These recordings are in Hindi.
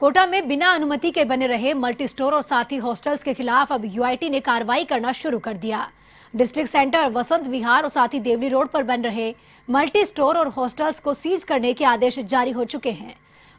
कोटा में बिना अनुमति के बने रहे मल्टी स्टोर और साथ ही हॉस्टल्स के खिलाफ अब यूआईटी ने कार्रवाई करना शुरू कर दिया। डिस्ट्रिक्ट सेंटर वसंत विहार और साथ ही देवली रोड पर बन रहे मल्टी स्टोर और हॉस्टल्स को सीज करने के आदेश जारी हो चुके हैं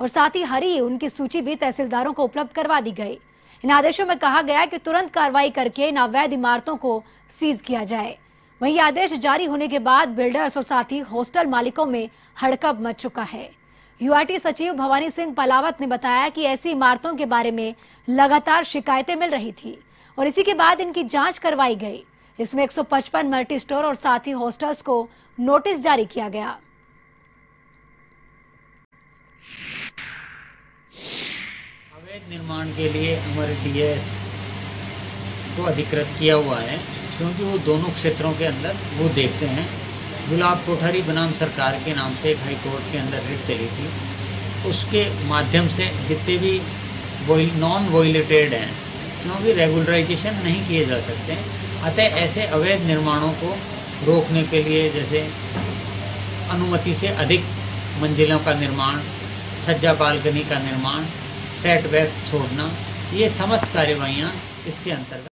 और साथ ही हरी उनकी सूची भी तहसीलदारों को उपलब्ध करवा दी गई। इन आदेशों में कहा गया कि तुरंत कार्रवाई करके इन अवैध इमारतों को सीज किया जाए। वहीं आदेश जारी होने के बाद बिल्डर्स और साथ ही हॉस्टल मालिकों में हड़कंप मच चुका है। यूआरटी सचिव भवानी सिंह पलावत ने बताया कि ऐसी इमारतों के बारे में लगातार शिकायतें मिल रही थी और इसी के बाद इनकी जाँच करवाई गई। इसमें 155 मल्टी स्टोर और साथ ही हॉस्टल्स को नोटिस जारी किया गया। अवैध निर्माण के लिए हमारे डीएस को अधिकृत किया हुआ है, क्योंकि वो दोनों क्षेत्रों के अंदर वो देखते हैं। गुलाब कोठारी बनाम सरकार के नाम से एक हाई कोर्ट के अंदर रिट चली थी। उसके माध्यम से जितने भी नॉन वोइलेटेड हैं क्योंकि रेगुलराइजेशन नहीं किए जा सकते। अतः ऐसे अवैध निर्माणों को रोकने के लिए जैसे अनुमति से अधिक मंजिलों का निर्माण, छज्जा बालकनी का निर्माण सेटबैक्स छोड़ना, ये समस्त कार्यवाहियाँ इसके अंतर्गत